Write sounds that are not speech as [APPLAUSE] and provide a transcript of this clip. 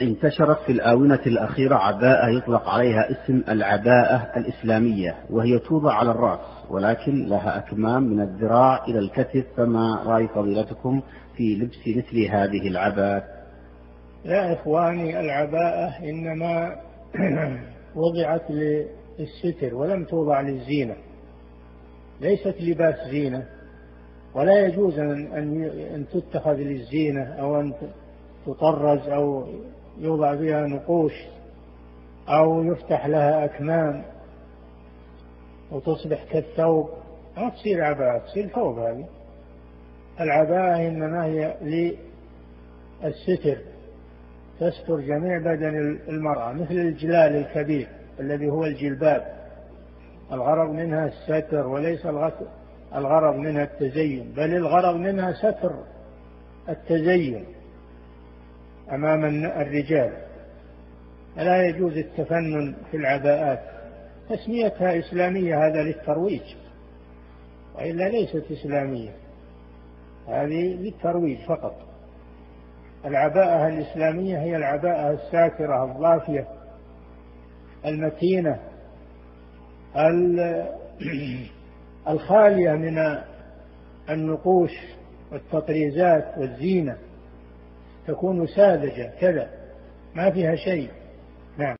انتشرت في الآونة الأخيرة عباءة يطلق عليها اسم العباءة الإسلامية وهي توضع على الرأس ولكن لها أكمام من الذراع إلى الكتف فما رأي فضيلتكم في لبس مثل هذه العباءة؟ يا إخواني العباءة إنما [CLEARS THROAT] وضعت للستر ولم توضع للزينة. ليست لباس زينة ولا يجوز أن أن تتخذ للزينة أو أن تطرز أو يوضع فيها نقوش أو يفتح لها أكمام وتصبح كالثوب. ما تصير عباءة تصير ثوب هذه. العباءة إنما هي للستر تستر جميع بدن المرأة مثل الجلال الكبير الذي هو الجلباب. الغرض منها الستر وليس الغرض منها التزين بل الغرض منها ستر التزين. أمام الرجال. فلا يجوز التفنن في العباءات. تسميتها إسلامية هذا للترويج. وإلا ليست إسلامية. هذه للترويج فقط. العباءة الإسلامية هي العباءة الساترة الضافية المتينة [CLEARS THROAT] الخالية من النقوش والتطريزات والزينة. تكون ساذجة كذا ما فيها شيء. نعم.